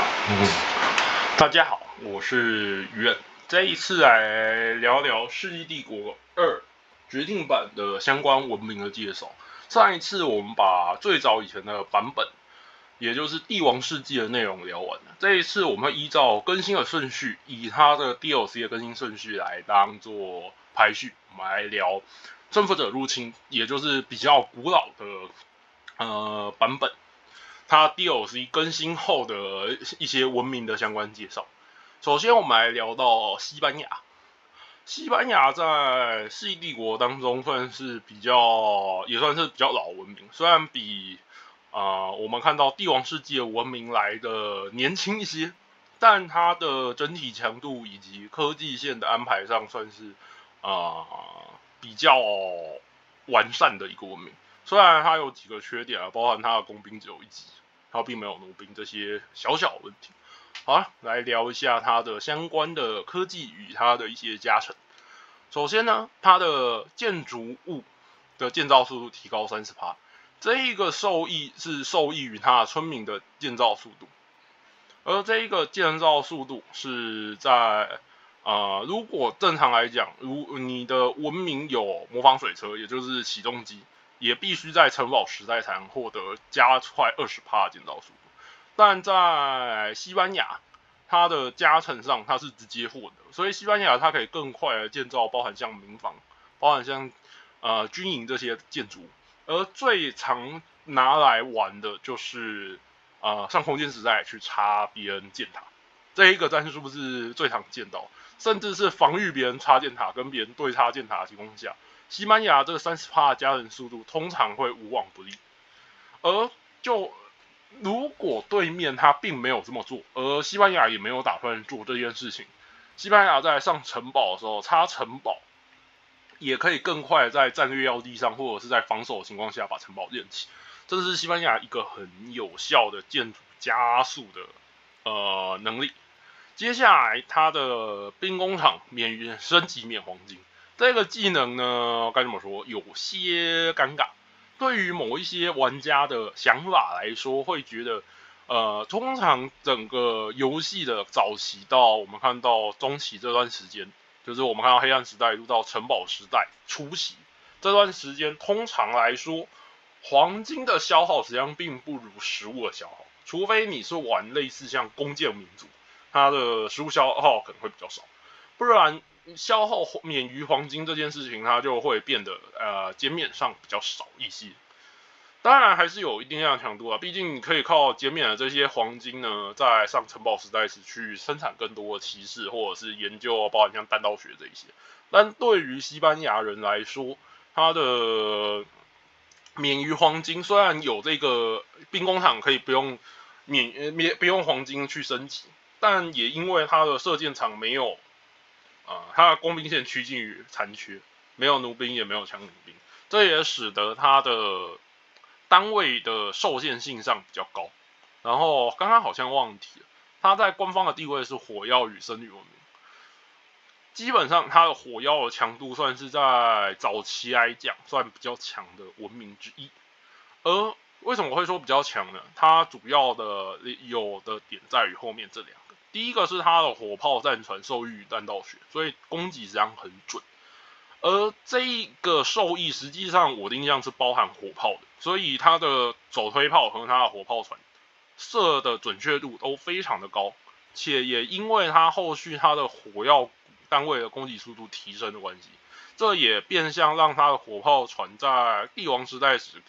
嗯，大家好，我是于任。这一次来聊聊《世纪帝国二》决定版的相关文明的介绍。上一次我们把最早以前的版本，也就是《帝王世纪》的内容聊完了。这一次我们依照更新的顺序，以它的 DLC 的更新顺序来当做排序，我们来聊《征服者入侵》，也就是比较古老的呃版本。它 DLC 更新后的一些文明的相关介绍。首先，我们来聊到西班牙。西班牙在世界帝国当中算是比较，也算是比较老文明。虽然比啊我们看到帝王世纪的文明来的年轻一些，但它的整体强度以及科技线的安排上算是啊比较完善的一个文明。虽然它有几个缺点啊，包含它的工兵只有一级。它并没有弩兵这些小小问题。好了，来聊一下它的相关的科技与它的一些加成。首先呢，它的建筑物的建造速度提高三十趴，这一个受益是受益于它的村民的建造速度，而这一个建造速度是在啊，如果正常来讲，如你的文明有模仿水车，也就是起重机。也必须在城堡时代才能获得加快二十帕的建造速度，但在西班牙，它的加成上它是直接获得，所以西班牙它可以更快的建造，包含像民房，包含像呃军营这些建筑，而最常拿来玩的就是呃上空间时代去插别人箭塔，这一个战术是不是最常见到，甚至是防御别人插箭塔跟别人对插箭塔的情况下。西班牙这个三十帕的加人速度通常会无往不利，而就如果对面他并没有这么做，而西班牙也没有打算做这件事情，西班牙在上城堡的时候插城堡，也可以更快在战略要地上或者是在防守的情况下把城堡建起，这是西班牙一个很有效的建筑加速的呃能力。接下来他的兵工厂免于升级免黄金。这个技能呢，该怎么说？有些尴尬。对于某一些玩家的想法来说，会觉得，呃，通常整个游戏的早期到我们看到中期这段时间，就是我们看到黑暗时代入到城堡时代初期这段时间，通常来说，黄金的消耗实际上并不如食物的消耗，除非你是玩类似像弓箭民族，它的食物消耗可能会比较少，不然。消耗免于黄金这件事情，它就会变得呃，减免上比较少一些。当然还是有一定量强度啊，毕竟你可以靠减免的这些黄金呢，在上城堡时代时去生产更多的骑士，或者是研究包含像弹道学这一些。但对于西班牙人来说，他的免于黄金虽然有这个兵工厂可以不用免免不用黄金去升级，但也因为他的射箭场没有。啊，他的工兵线趋近于残缺，没有弩兵，也没有枪弩兵，这也使得他的单位的受限性上比较高。然后刚刚好像忘记了，他在官方的地位是火药与僧侣文明，基本上他的火药的强度算是在早期来讲算比较强的文明之一。而为什么会说比较强呢？它主要的有的点在于后面这两。第一个是它的火炮战船受益于弹道学，所以攻击实际上很准。而这一个受益实际上我的印象是包含火炮的，所以它的手推炮和它的火炮船射的准确度都非常的高，且也因为它后续它的火药单位的攻击速度提升的关系，这也变相让它的火炮船在帝王时代时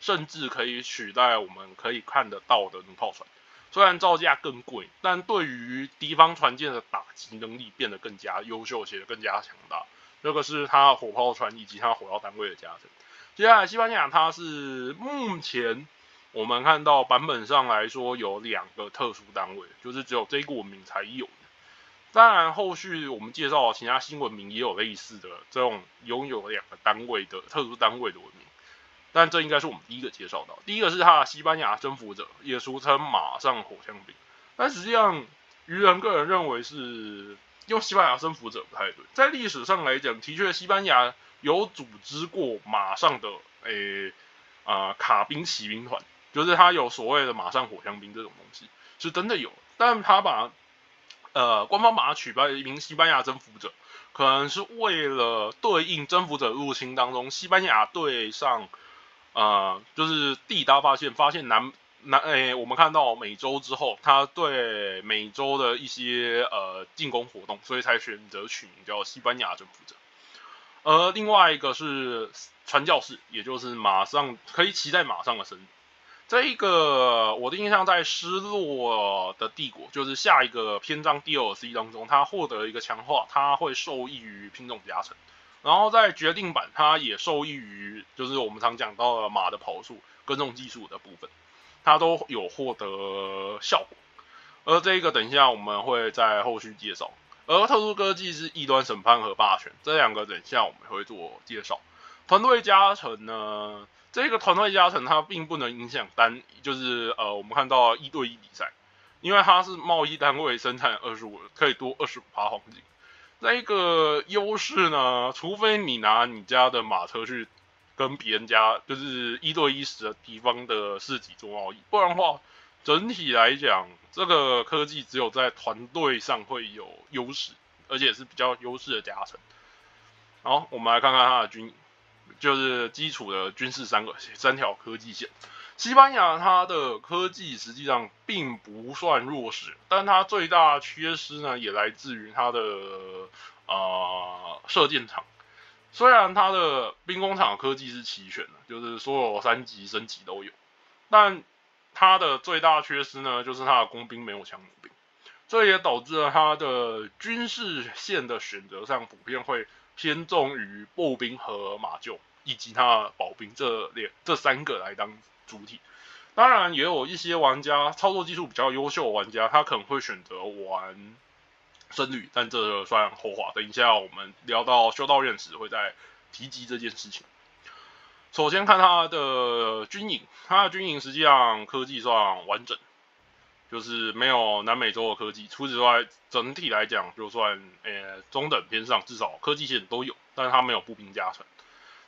甚至可以取代我们可以看得到的弩炮船。虽然造价更贵，但对于敌方船舰的打击能力变得更加优秀且更加强大。这个是它火炮船以及它火药单位的加成。接下来，西班牙它是目前我们看到版本上来说有两个特殊单位，就是只有这个文明才有的。当然，后续我们介绍其他新文明也有类似的这种拥有两个单位的特殊单位的文明。但这应该是我们第一个介绍到，第一个是他的西班牙征服者，也俗称马上火枪兵。但实际上，愚人个人认为是用西班牙征服者不太对。在历史上来讲，的确西班牙有组织过马上的诶啊卡宾骑兵团，就是他有所谓的马上火枪兵这种东西是真的有，但他把呃官方把它取代一名西班牙征服者，可能是为了对应征服者入侵当中西班牙对上呃就是地大发现发现南。南诶，我们看到美洲之后，他对美洲的一些呃进攻活动，所以才选择取名叫西班牙征服者。而另外一个是传教士，也就是马上可以骑在马上的神。这一个我的印象在失落的帝国，就是下一个篇章 DLC 当中，他获得一个强化，他会受益于品种加成。然后在决定版，它也受益于就是我们常讲到的马的跑速、耕种技术的部分。它都有获得效果，而这个等一下我们会在后续介绍。而特殊科技是异端审判和霸权这两个，等一下我们会做介绍。团队加成呢，这个团队加成它并不能影响单，就是呃我们看到一对一比赛，因为它是贸易单位生产二十五，可以多二十五趴黄金。那个优势呢，除非你拿你家的马车去。跟别人家就是一对一时的地方的四级做贸易，不然的话，整体来讲，这个科技只有在团队上会有优势，而且是比较优势的加成。好，我们来看看它的军，就是基础的军事三个三条科技线。西班牙它的科技实际上并不算弱势，但它最大缺失呢，也来自于它的呃射箭场。虽然它的兵工厂科技是齐全的，就是所有三级升级都有，但它的最大缺失呢，就是它的工兵没有强弩兵，这也导致了它的军事线的选择上普遍会偏重于步兵和马厩以及它的保兵这两这三个来当主体。当然，也有一些玩家操作技术比较优秀的玩家，他可能会选择玩。僧侣，但这算后话。等一下我们聊到修道院时，会再提及这件事情。首先看他的军营，他的军营实际上科技算完整，就是没有南美洲的科技。除此之外，整体来讲就算呃中等偏上，至少科技线都有，但是它没有步兵加成。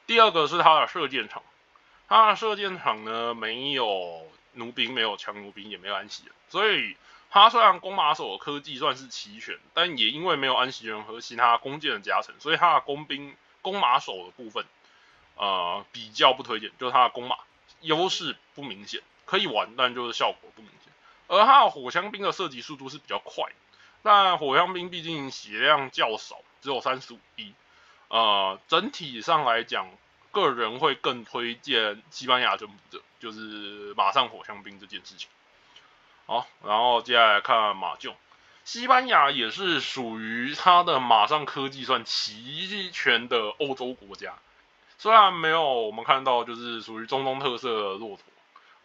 第二个是它的射箭场，他的射箭场呢没有弩兵，没有强弩兵，也没有安息人，所以。它虽然弓马手的科技算是齐全，但也因为没有安息人和其他弓箭的加成，所以它的弓兵、弓马手的部分，呃，比较不推荐。就是它的弓马优势不明显，可以玩，但就是效果不明显。而它的火枪兵的射击速度是比较快，但火枪兵毕竟血量较少，只有三十五滴。呃，整体上来讲，个人会更推荐西班牙征服者，就是马上火枪兵这件事情。好，然后接下来看马厩，西班牙也是属于它的马上科技算齐全的欧洲国家，虽然没有我们看到就是属于中东特色的骆驼，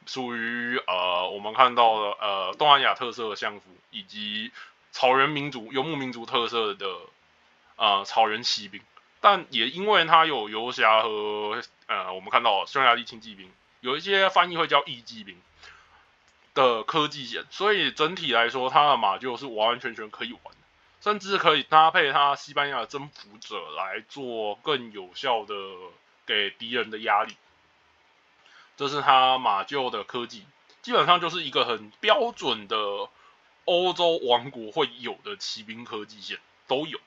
属于呃我们看到的呃东南亚特色的相符，以及草原民族游牧民族特色的呃草原骑兵，但也因为它有游侠和呃我们看到匈牙利轻骑兵，有一些翻译会叫义骑兵。的科技线，所以整体来说，它的马厩是完完全全可以玩，甚至可以搭配它西班牙的征服者来做更有效的给敌人的压力。这是它马厩的科技，基本上就是一个很标准的欧洲王国会有的骑兵科技线都有，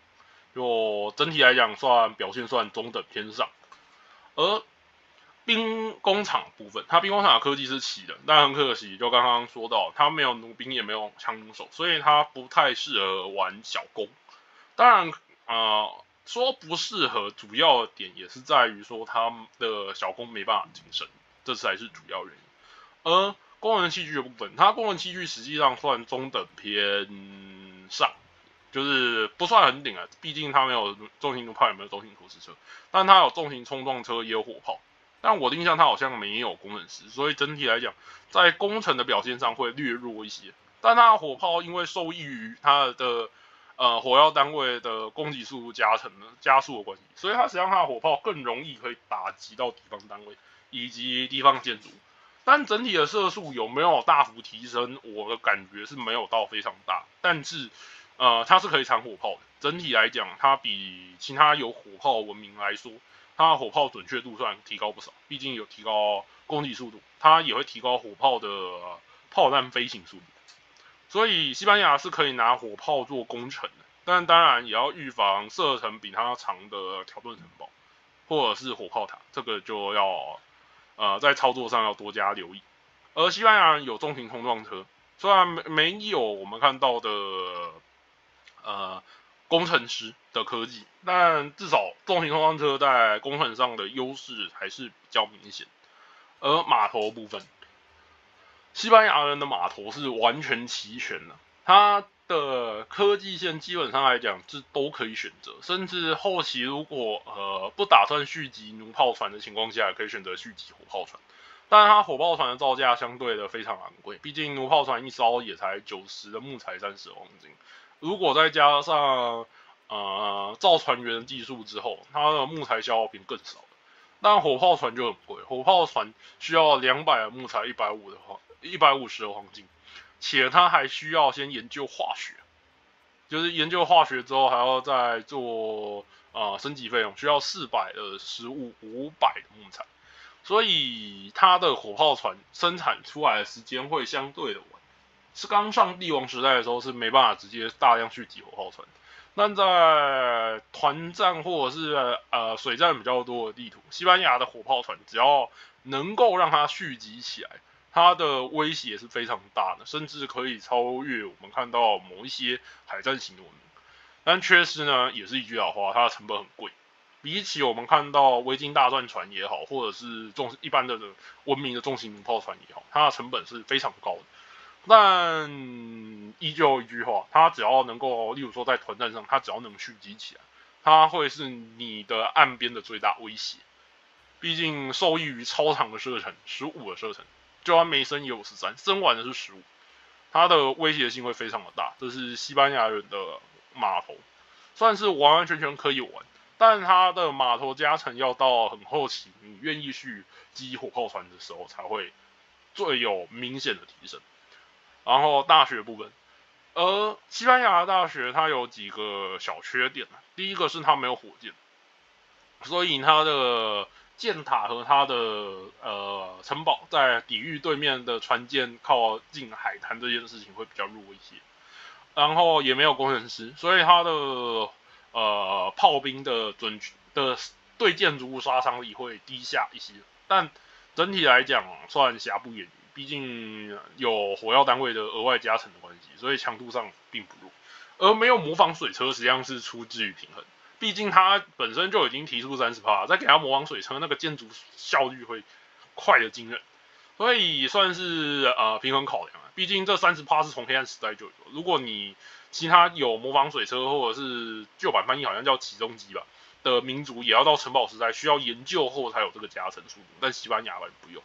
就整体来讲算表现算中等偏上，而。兵工厂部分，它兵工厂的科技是齐的，但很可惜，就刚刚说到，它没有弩兵，也没有枪手，所以它不太适合玩小弓。当然，呃，说不适合，主要的点也是在于说，它的小弓没办法晋升，这才是主要原因。而工人器具的部分，它工人器具实际上算中等偏，就是不算很顶啊，毕竟它没有重型弩炮，也没有重型投石车，但它有重型冲撞车，也有火炮。但我的印象，它好像没有工程师，所以整体来讲，在工程的表现上会略弱一些。但它的火炮因为受益于它的呃火药单位的攻击速度加成的加速的关系，所以它实际上它的火炮更容易可以打击到敌方单位以及地方建筑。但整体的射速有没有大幅提升？我的感觉是没有到非常大。但是呃，它是可以藏火炮的。整体来讲，它比其他有火炮文明来说。它火炮准确度算提高不少，毕竟有提高攻击速度，它也会提高火炮的炮弹飞行速度。所以西班牙是可以拿火炮做攻城的，但当然也要预防射程比它长的条顿城堡或者是火炮塔，这个就要呃在操作上要多加留意。而西班牙人有重型冲撞车，虽然没没有我们看到的呃工程师的科技，但至少重型冲撞车在工程上的优势还是比较明显。而码头部分。西班牙人的码头是完全齐全的，它的科技线基本上来讲是都可以选择，甚至后期如果呃不打算续集弩炮船的情况下，也可以选择续集火炮船。但是它火炮船的造价相对的非常昂贵，毕竟弩炮船一艘也才九十的木材三十黄金，如果再加上呃造船员的技术之后，它的木材消耗品更少。但火炮船就很贵，火炮船需要两百的木材，一百五的话。一百五十的黄金，且他还需要先研究化学，就是研究化学之后还要再做啊升级费用，需要四百的食物，五百的木材，所以它的火炮船生产出来的时间会相对的晚。是刚上帝王时代的时候是没办法直接大量续集火炮船，但在团战或者是呃水战比较多的地图，西班牙的火炮船只要能够让它续集起来。它的威胁是非常大的，甚至可以超越我们看到某一些海战型的文明。但缺失呢，也是一句老话，它的成本很贵。比起我们看到维京大战船也好，或者是重一般的文明的重型炮船也好，它的成本是非常高的。但依旧一句话，它只要能够，例如说在团战上，它只要能蓄积起来，它会是你的岸边的最大威胁。毕竟受益于超长的射程，十五的射程。就算没升也有十三，升完的是十五，它的威胁性会非常的大。这是西班牙人的码头，算是完完全全可以玩，但它的码头加成要到很后期，你愿意去击火炮船的时候才会最有明显的提升。然后大学部分，而西班牙大学它有几个小缺点第一个是它没有火箭，所以它的。箭塔和它的呃城堡在抵御对面的船舰靠近海滩这件事情会比较弱一些，然后也没有工程师，所以它的呃炮兵的准的对建筑物杀伤力会低下一些，但整体来讲算瑕不掩瑜，毕竟有火药单位的额外加成的关系，所以强度上并不弱，而没有模仿水车实际上是出自于平衡。毕竟它本身就已经提出三十帕，再给它模仿水车，那个建筑效率会快的惊人，所以算是呃平衡考量啊。毕竟这三十帕是从黑暗时代就有，如果你其他有模仿水车或者是旧版翻译好像叫起重机吧的民族，也要到城堡时代需要研究后才有这个加成速度，但西班牙版不用。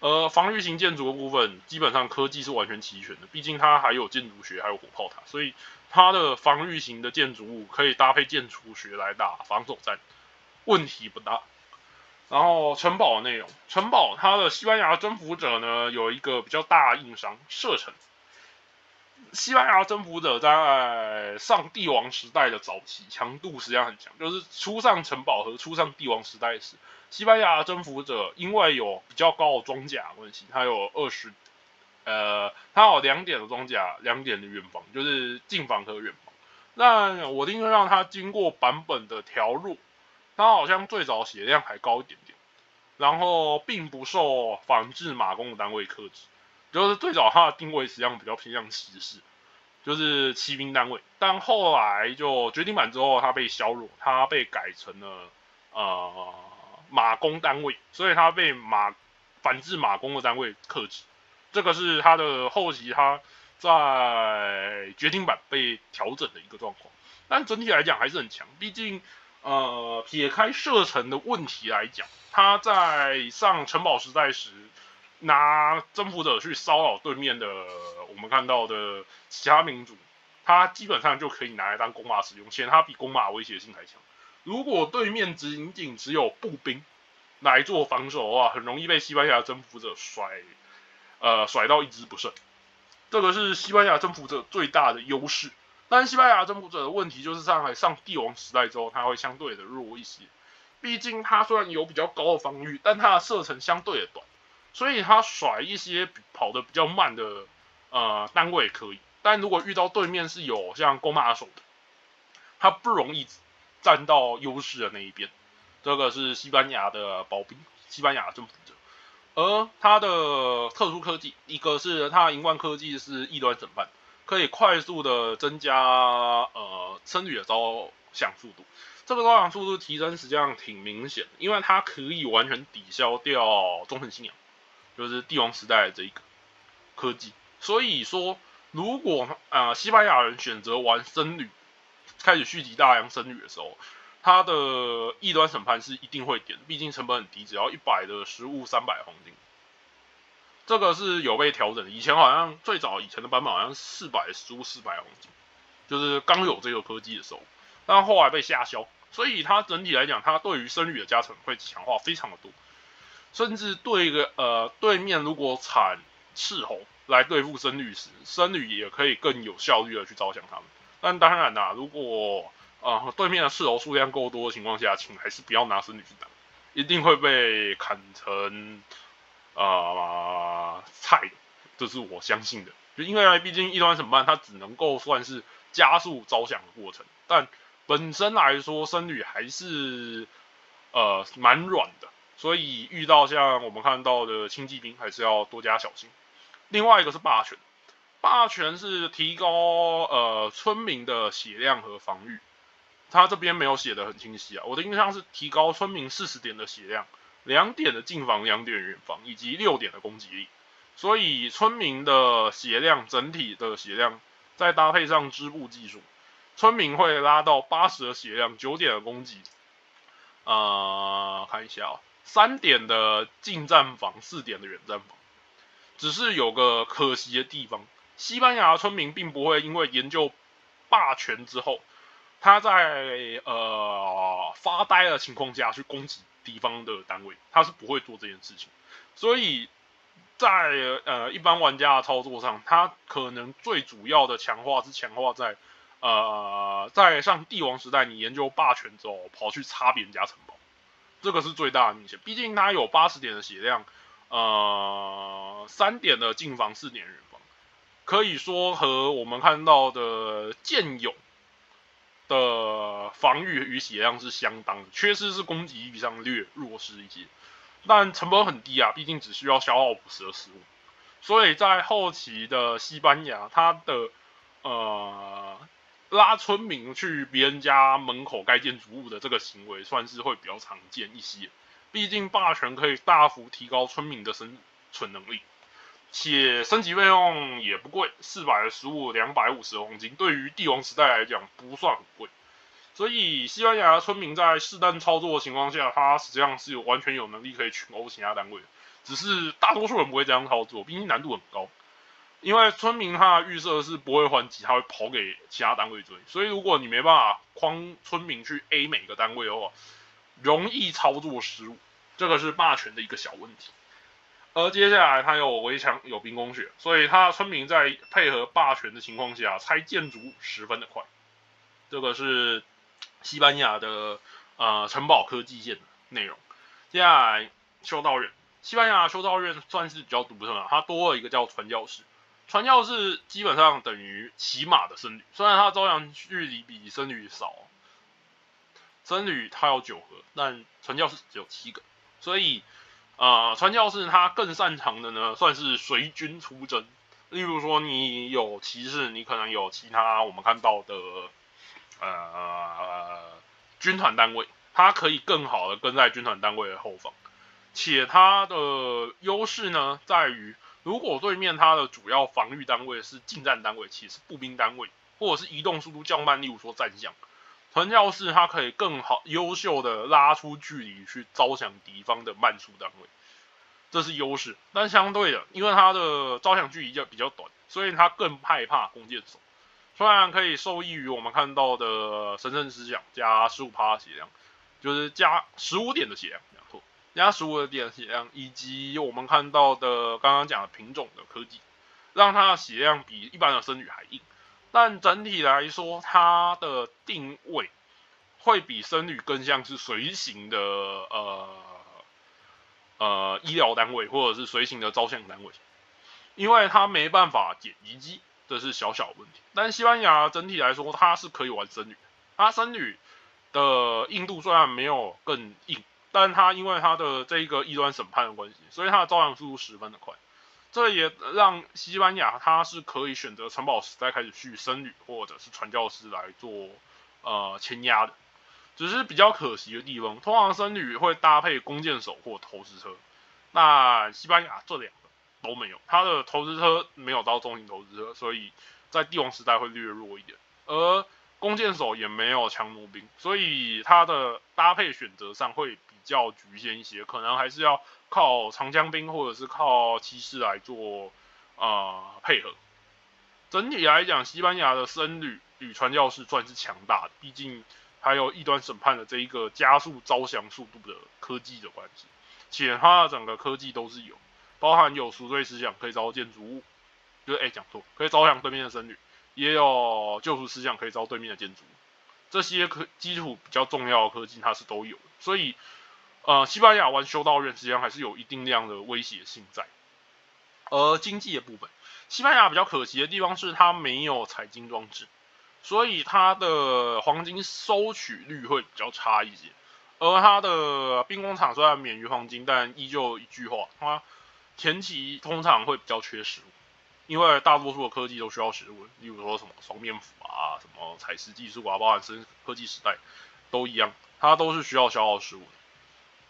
呃，防御型建筑的部分基本上科技是完全齐全的，毕竟它还有建筑学，还有火炮塔，所以。它的防御型的建筑物可以搭配建筑学来打防守战，问题不大。然后城堡的内容，城堡它的西班牙征服者呢有一个比较大硬伤射程。西班牙征服者在上帝王时代的早期强度实际上很强，就是初上城堡和初上帝王时代时，西班牙征服者因为有比较高的装甲关系，它有二十。呃，它有两点的装甲，两点的远防，就是近防和远防。那我听说让它经过版本的调弱，它好像最早血量还高一点点，然后并不受仿制马弓的单位克制，就是最早它的定位实际上比较偏向骑士，就是骑兵单位。但后来就决定版之后，它被削弱，它被改成了呃马弓单位，所以它被马反制马弓的单位克制。这个是它的后期，它在决定版被调整的一个状况，但整体来讲还是很强。毕竟，呃，撇开射程的问题来讲，他在上城堡时代时，拿征服者去骚扰对面的我们看到的其他民族，它基本上就可以拿来当弓马使用，且它比弓马威胁性还强。如果对面仅仅只有步兵来做防守的话，很容易被西班牙征服者甩。呃，甩到一直不剩，这个是西班牙征服者最大的优势。但西班牙征服者的问题就是，上海上帝王时代之后，他会相对的弱一些，毕竟它虽然有比较高的防御，但它的射程相对的短，所以它甩一些跑得比较慢的呃单位也可以。但如果遇到对面是有像弓马手的，他不容易站到优势的那一边。这个是西班牙的保兵，西班牙的征服者。而他的特殊科技，一个是他银冠科技是异端审判，可以快速的增加呃僧侣的招降速度。这个招降速度提升实际上挺明显，因为它可以完全抵消掉忠诚信仰，就是帝王时代的这一个科技。所以说，如果呃西班牙人选择玩僧侣，开始续集大量僧侣的时候。他的异端审判是一定会点，毕竟成本很低，只要一百的实物，三百黄金。这个是有被调整的，以前好像最早以前的版本好像四百输，四百黄金，就是刚有这个科技的时候，但后来被下销，所以它整体来讲，它对于僧侣的加成会强化非常的多，甚至对一个呃对面如果产斥候来对付僧侣时，僧侣也可以更有效率的去招降他们。但当然啦，如果啊，对面的赤楼数量够多的情况下，请还是不要拿僧侣去打，一定会被砍成啊菜，这是我相信的。就因为毕竟异端审判它只能够算是加速招降的过程，但本身来说僧侣还是呃蛮软的，所以遇到像我们看到的轻骑兵还是要多加小心。另外一个是霸权，霸权是提高呃村民的血量和防御。他这边没有写的很清晰啊，我的印象是提高村民四十点的血量，两点的近防，两点远防，以及六点的攻击力。所以村民的血量整体的血量，再搭配上织布技术，村民会拉到八十的血量，九点的攻击，呃，看一下啊，三点的近战防，四点的远战防。只是有个可惜的地方，西班牙村民并不会因为研究霸权之后。他在呃发呆的情况下去攻击敌方的单位，他是不会做这件事情。所以在呃一般玩家的操作上，他可能最主要的强化是强化在呃在上帝王时代，你研究霸权之后跑去插别人家城堡，这个是最大的明显。毕竟他有八十点的血量，呃三点的近防，四点远防，可以说和我们看到的剑勇。的防御与血量是相当的，缺失是攻击比上略弱势一些，但成本很低啊，毕竟只需要消耗五十的食物，所以在后期的西班牙，它的呃拉村民去别人家门口盖建筑物的这个行为，算是会比较常见一些，毕竟霸权可以大幅提高村民的生存能力。且升级费用也不贵，四百的食物，两百五十的黄金，对于帝王时代来讲不算很贵。所以西班牙村民在适当操作的情况下，他实际上是有完全有能力可以群殴其他单位的。只是大多数人不会这样操作，毕竟难度很高。因为村民他的预设是不会还击，他会跑给其他单位追。所以如果你没办法框村民去 A 每个单位的话，容易操作失误，这个是霸权的一个小问题。而接下来他有围墙有兵工学，所以他村民在配合霸权的情况下拆建筑十分的快。这个是西班牙的呃城堡科技线的内容。接下来修道院，西班牙修道院算是比较独特的，它多了一个叫传教士。传教士基本上等于骑马的僧侣，虽然它招降距离比僧侣少，僧侣它有九个，但传教士只有七个，所以。啊，传教士他更擅长的呢，算是随军出征。例如说，你有骑士，你可能有其他我们看到的呃军团单位，他可以更好的跟在军团单位的后方。且他的优势呢，在于如果对面他的主要防御单位是近战单位，其实步兵单位，或者是移动速度较慢，例如说战将。传教士他可以更好、优秀的拉出距离去招降敌方的慢速单位，这是优势。但相对的，因为他的招降距离就比较短，所以他更害怕弓箭手。虽然可以受益于我们看到的神圣思想加十五趴血量，就是加十五点的血量，没错，加十五点的血量，以及我们看到的刚刚讲的品种的科技，让他的血量比一般的僧侣还硬。但整体来说，它的定位会比僧侣更像是随行的呃呃医疗单位或者是随行的照相单位，因为它没办法剪遗迹，这是小小问题。但西班牙整体来说，它是可以玩僧侣，它僧侣的硬度虽然没有更硬，但它因为它的这一个异端审判的关系，所以它的照相速度十分的快。这也让西班牙它是可以选择城堡时代开始去僧侣或者是传教士来做呃牵压的，只是比较可惜的地方，通常僧侣会搭配弓箭手或投石车，那西班牙这两个都没有，它的投石车没有到中型投石车，所以在帝王时代会略弱一点，而弓箭手也没有强弩兵，所以它的搭配选择上会比较局限一些，可能还是要。靠长江兵或者是靠骑士来做啊配合。整体来讲，西班牙的僧侣与传教士算是强大的，毕竟还有异端审判的这一个加速招降速度的科技的关系，且它的整个科技都是有，包含有赎罪思想可以招建筑物，就是哎讲错，可以招降对面的僧侣，也有救赎思想可以招对面的建筑，这些科基础比较重要的科技它是都有，所以。呃，西班牙玩修道院实际上还是有一定量的威胁性在。而经济的部分，西班牙比较可惜的地方是它没有采金装置，所以它的黄金收取率会比较差一些。而它的兵工厂虽然免于黄金，但依旧一句话，它前期通常会比较缺食物，因为大多数的科技都需要食物，例如说什么双面斧啊、什么采石技术啊，包含生科技时代都一样，它都是需要消耗食物的。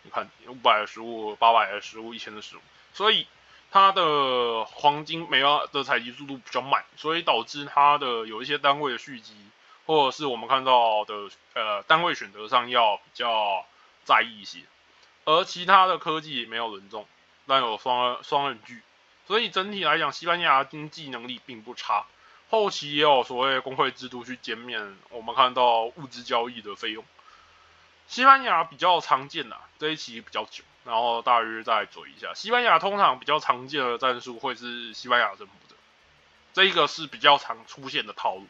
你看，五百的食物，八百的食物，一千的食物，所以它的黄金煤啊的采集速度比较慢，所以导致它的有一些单位的蓄积，或者是我们看到的呃单位选择上要比较在意一些。而其他的科技没有轮重，但有双双刃锯，所以整体来讲，西班牙经济能力并不差，后期也有所谓工会制度去减免我们看到物资交易的费用。西班牙比较常见的这一期比较久，然后大约再嘴一下。西班牙通常比较常见的战术会是西班牙征服者，这一个是比较常出现的套路。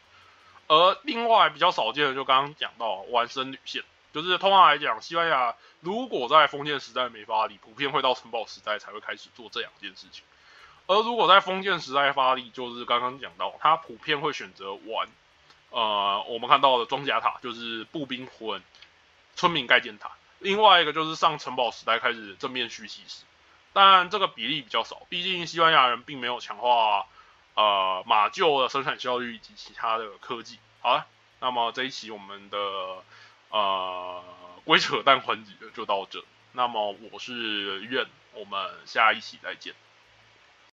而另外比较少见的，就刚刚讲到玩僧侣线，就是通常来讲，西班牙如果在封建时代没发力，普遍会到城堡时代才会开始做这两件事情。而如果在封建时代发力，就是刚刚讲到，他普遍会选择玩，呃，我们看到的装甲塔，就是步兵魂。村民盖建塔，另外一个就是上城堡时代开始正面蓄气势，但这个比例比较少，毕竟西班牙人并没有强化呃马厩的生产效率以及其他的科技。好了，那么这一期我们的呃鬼扯淡环节就到这，那么我是愿，我们下一期再见。